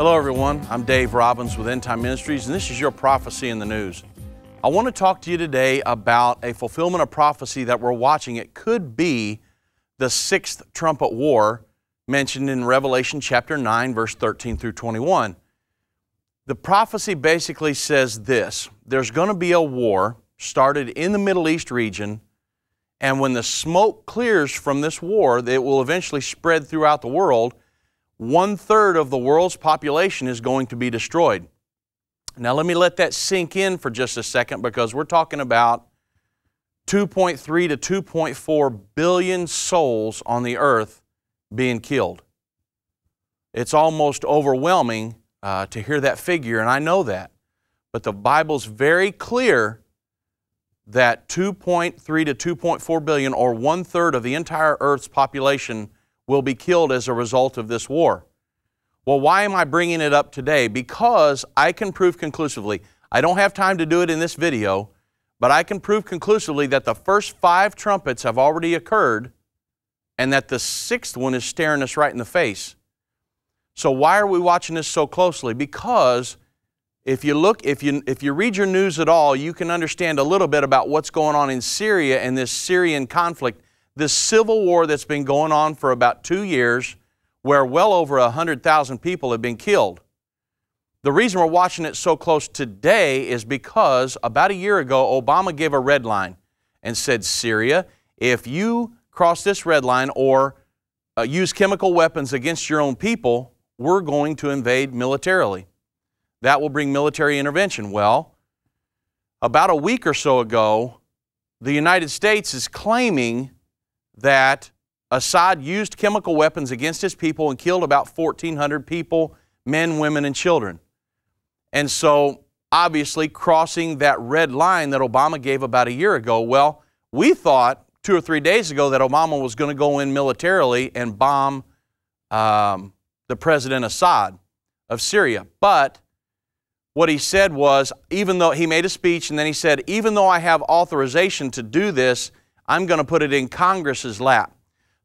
Hello, everyone. I'm Dave Robbins with Endtime Ministries, and this is your prophecy in the news. I want to talk to you today about a fulfillment of prophecy that we're watching. It could be the sixth trumpet war mentioned in Revelation chapter 9, verse 13 through 21. The prophecy basically says this there's going to be a war started in the Middle East region, and when the smoke clears from this war, it will eventually spread throughout the world. One third of the world's population is going to be destroyed. Now, let me let that sink in for just a second because we're talking about 2.3 to 2.4 billion souls on the earth being killed. It's almost overwhelming uh, to hear that figure, and I know that. But the Bible's very clear that 2.3 to 2.4 billion, or one third of the entire Earth's population, will be killed as a result of this war. Well, why am I bringing it up today? Because I can prove conclusively, I don't have time to do it in this video, but I can prove conclusively that the first five trumpets have already occurred and that the sixth one is staring us right in the face. So why are we watching this so closely? Because if you look, if you, if you read your news at all, you can understand a little bit about what's going on in Syria and this Syrian conflict, this civil war that's been going on for about two years, where well over 100,000 people have been killed. The reason we're watching it so close today is because about a year ago, Obama gave a red line and said, Syria, if you cross this red line or uh, use chemical weapons against your own people, we're going to invade militarily. That will bring military intervention. Well, about a week or so ago, the United States is claiming that Assad used chemical weapons against his people and killed about 1,400 people, men, women, and children. And so, obviously, crossing that red line that Obama gave about a year ago, well, we thought two or three days ago that Obama was going to go in militarily and bomb um, the President Assad of Syria. But what he said was, even though he made a speech and then he said, even though I have authorization to do this, I'm going to put it in Congress's lap.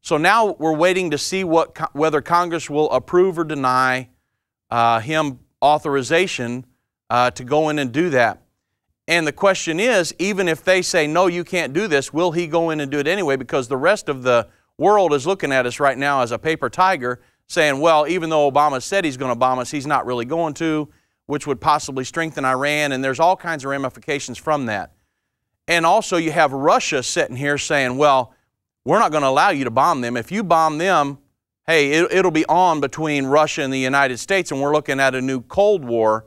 So now we're waiting to see what, whether Congress will approve or deny uh, him authorization uh, to go in and do that. And the question is, even if they say, no, you can't do this, will he go in and do it anyway? Because the rest of the world is looking at us right now as a paper tiger saying, well, even though Obama said he's going to bomb us, he's not really going to, which would possibly strengthen Iran, and there's all kinds of ramifications from that. And also, you have Russia sitting here saying, well, we're not going to allow you to bomb them. If you bomb them, hey, it, will be on between Russia and the United States, and we're looking at a new Cold War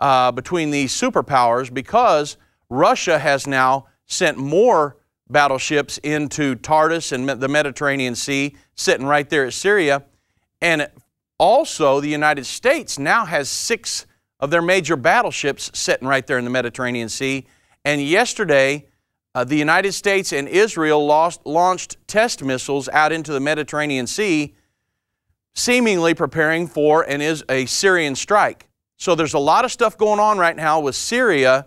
uh, between these superpowers because Russia has now sent more battleships into Tartus and the Mediterranean Sea, sitting right there at Syria. And also, the United States now has six of their major battleships sitting right there in the Mediterranean Sea. And yesterday, uh, the United States and Israel lost, launched test missiles out into the Mediterranean Sea, seemingly preparing for an is a Syrian strike. So there's a lot of stuff going on right now with Syria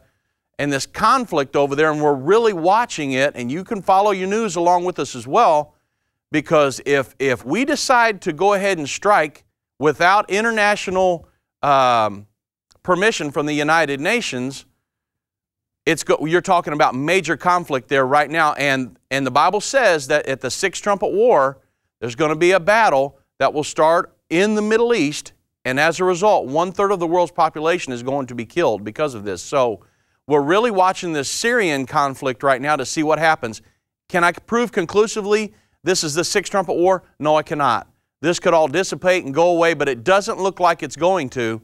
and this conflict over there, and we're really watching it. And you can follow your news along with us as well. Because if, if we decide to go ahead and strike without international um, permission from the United Nations, it's go, you're talking about major conflict there right now. And, and the Bible says that at the Sixth Trumpet War, there's going to be a battle that will start in the Middle East. And as a result, one third of the world's population is going to be killed because of this. So we're really watching this Syrian conflict right now to see what happens. Can I prove conclusively this is the sixth trumpet war? No, I cannot. This could all dissipate and go away, but it doesn't look like it's going to.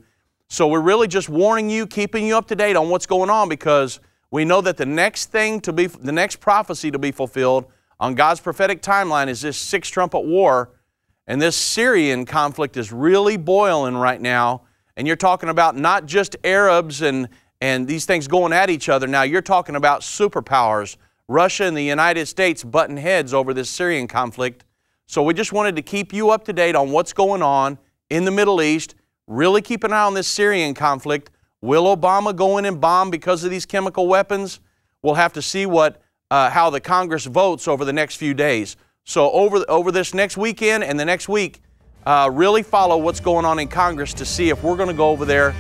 So we're really just warning you, keeping you up to date on what's going on because we know that the next thing to be, the next prophecy to be fulfilled on God's prophetic timeline is this sixth trumpet war. And this Syrian conflict is really boiling right now. And you're talking about not just Arabs and, and these things going at each other. Now you're talking about superpowers Russia and the United States button heads over this Syrian conflict. So we just wanted to keep you up to date on what's going on in the Middle East. Really keep an eye on this Syrian conflict. Will Obama go in and bomb because of these chemical weapons? We'll have to see what, uh, how the Congress votes over the next few days. So over, over this next weekend and the next week, uh, really follow what's going on in Congress to see if we're going to go over there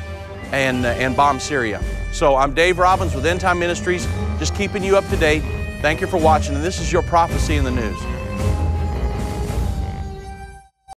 and, uh, and bomb Syria. So I'm Dave Robbins with Endtime Ministries, just keeping you up to date. Thank you for watching, and this is your prophecy in the news.